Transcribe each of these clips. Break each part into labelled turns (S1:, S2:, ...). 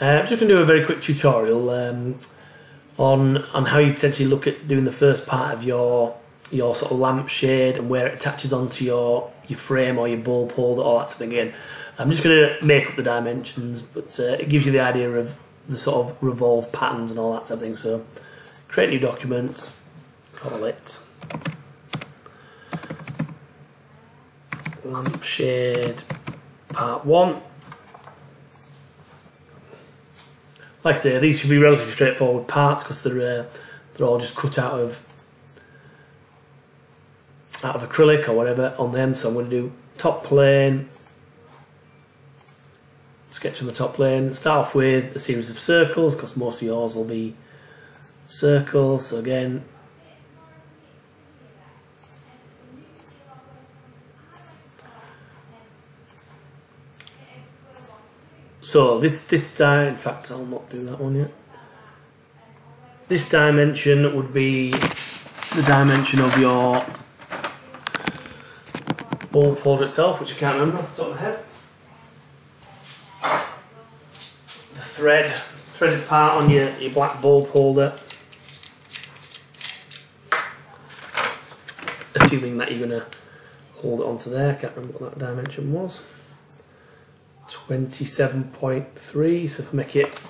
S1: Uh, I'm just going to do a very quick tutorial um, on on how you potentially look at doing the first part of your your sort of lampshade and where it attaches onto your your frame or your bulb holder, all that sort of thing. Again, I'm just going to make up the dimensions, but uh, it gives you the idea of the sort of revolve patterns and all that type of thing. So, create a new document, call it lampshade part one. Like I say, these should be relatively straightforward parts because they're uh, they're all just cut out of out of acrylic or whatever on them. So I'm going to do top plane, sketch on the top plane. Start off with a series of circles because most of yours will be circles. So again, So this this di in fact I'll not do that one yet. This dimension would be the dimension of your bulb holder itself, which I can't remember off the top of my head. The thread, threaded part on your, your black bulb holder. Assuming that you're going to hold it onto there, I can't remember what that dimension was. 27.3, so if I make it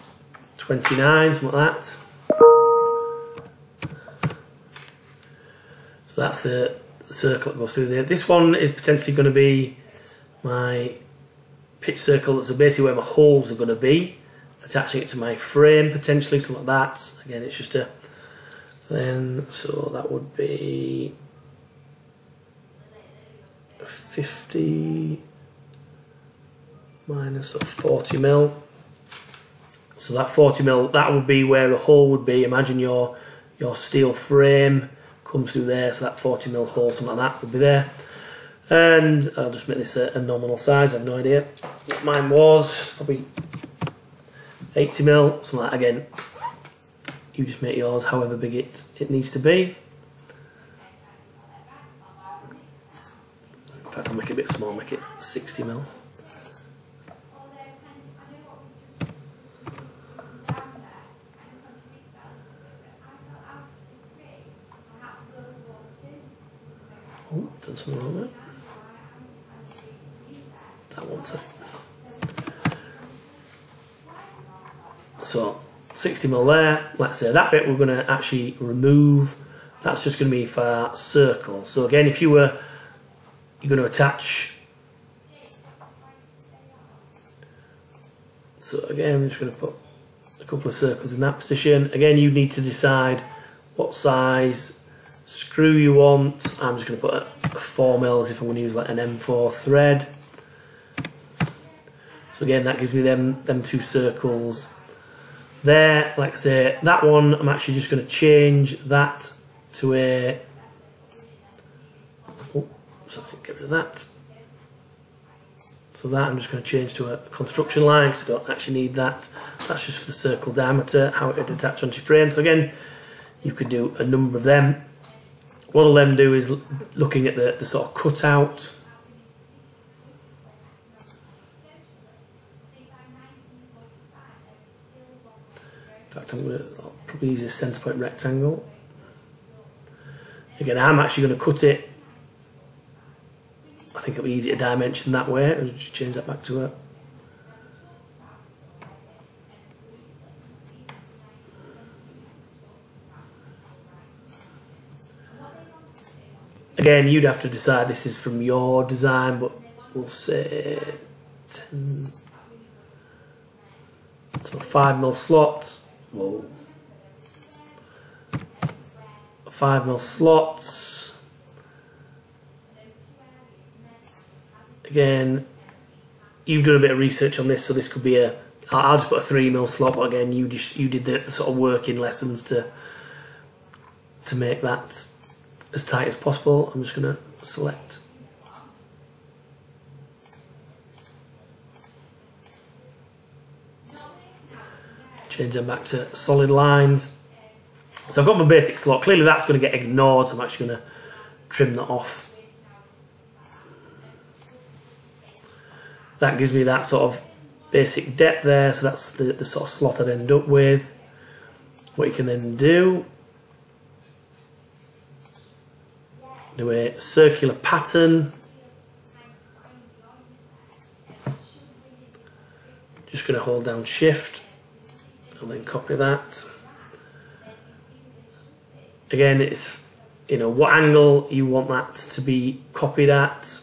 S1: 29, something like that. So that's the, circle that goes through there. This one is potentially going to be my pitch circle, so basically where my holes are going to be, attaching it to my frame potentially, something like that. Again, it's just a, then, so that would be 50, minus of 40 mil. So that 40 mil, that would be where a hole would be. Imagine your your steel frame comes through there, so that 40 mil hole, something like that would be there. And I'll just make this a, a nominal size, I have no idea what mine was, probably 80 mil, something like that again. You just make yours however big it, it needs to be. In fact, I'll make it a bit small, make it 60 mil. Oh, done something wrong there. That one thing. So 60 mil there. Let's say that bit we're going to actually remove. That's just going to be for circle. So again, if you were you're going to attach. So again, I'm just going to put a couple of circles in that position. Again, you need to decide what size screw you want. I'm just going to put a, a 4 mils if I'm going to use like an M4 thread. So again, that gives me them, them two circles there. Like I say, that one, I'm actually just going to change that to a... Oh, sorry, get rid of that. So that I'm just going to change to a construction line because I don't actually need that. That's just for the circle diameter, how it would attach onto your frame. So again, you could do a number of them. What I'll then do is looking at the, the sort of cutout. In fact, I'm going to probably use a centre point rectangle. Again, I'm actually going to cut it. I think it'll be easier to dimension that way. I'll just change that back to a Again, you'd have to decide this is from your design, but we'll say 10, so 5 mil slots. Whoa. 5 mil slots. Again, you've done a bit of research on this, so this could be a. I'll just put a 3 mil slot, but again, you just you did the, the sort of working lessons to to make that as tight as possible. I'm just going to select change them back to solid lines. So I've got my basic slot. Clearly that's going to get ignored, so I'm actually going to trim that off. That gives me that sort of
S2: basic depth there, so that's the, the sort of slot I'd end up with. What you can then do, do a circular pattern. Just going to hold down shift and then copy that. Again, it's you know what angle you want that to be copied at.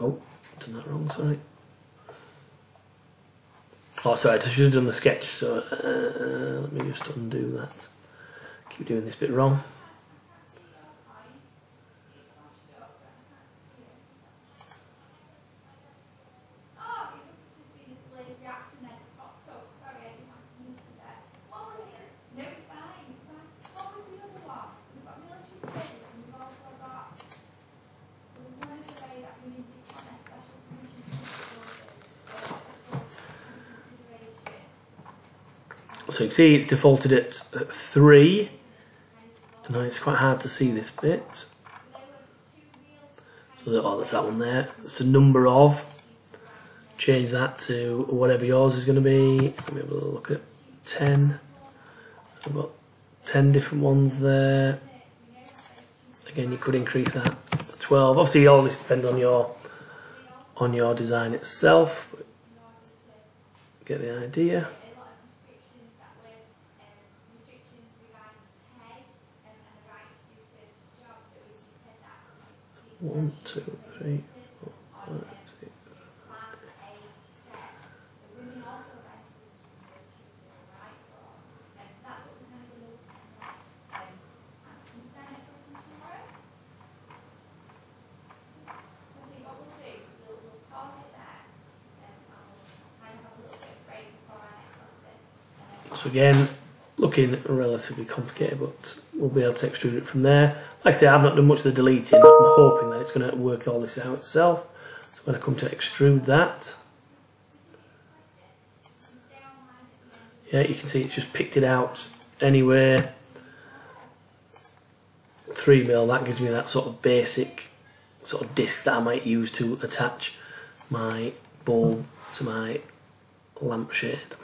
S2: Oh, done that wrong, sorry. Oh, sorry, I should have done the sketch, so uh, let me just undo that. Keep doing this bit wrong. So you can see it's defaulted at 3. And now it's quite hard to see this bit. So oh, that's that one there. It's the number of. Change that to whatever yours is going to be. Let me have a look at 10. So I've got 10 different ones there. Again, you could increase that to 12. Obviously, all this depends on your on your design itself. Get the idea. One, two, three, four, five, six, So again, looking relatively complicated, but we'll be able to extrude it from there. Like I say, I've not done much of the deleting. I'm hoping that it's going to work all this out itself. So when I come to extrude that, yeah, you can see it's just picked it out anywhere. 3 mil, that gives me that sort of basic sort of disc that I might use to attach my bulb to my lampshade.